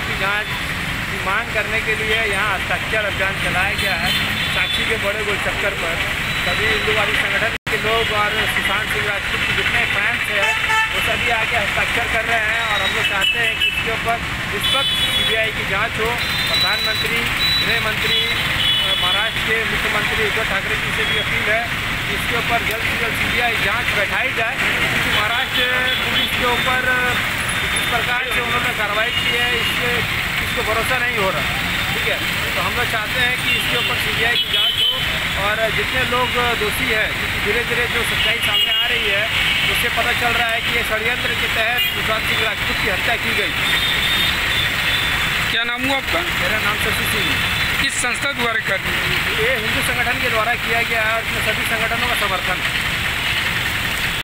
की जाँच की मांग करने के लिए यहाँ हस्ताक्षर अभियान चलाया गया है। साक्षी के बड़े गोल चक्कर पर सभी हिंदूवादी संगठन के लोग और सुशांत सिंह राजपूत के जितने फैंस हैं, वो सभी आके हस्ताक्षर कर रहे हैं और हम लोग चाहते हैं कि इसके ऊपर इस वक्त सी की जाँच हो। प्रधानमंत्री, गृह मंत्री, महाराष्ट्र के मुख्यमंत्री उद्धव ठाकरे जी से भी अपील है कि इसके ऊपर जल्द से जल्द सी बी आई जाँच बैठाई जाए। क्योंकि महाराष्ट्र पुलिस के ऊपर प्रकार से उन्होंने कार्रवाई की है इससे इसको भरोसा नहीं हो रहा। ठीक है? तो हम लोग चाहते हैं कि इसके ऊपर सीबीआई की जाँच हो और जितने लोग दोषी है क्योंकि धीरे धीरे जो सच्चाई सामने आ रही है उससे पता चल रहा है कि ये षडयंत्र के तहत सुशांत सिंह राजपूत की हत्या की गई। क्या नाम हुआ आपका? मेरा नाम शशि सिंह किस संस्था द्वारा कर ये हिंदू संगठन के द्वारा किया गया है और इसमें सभी संगठनों का समर्थन है।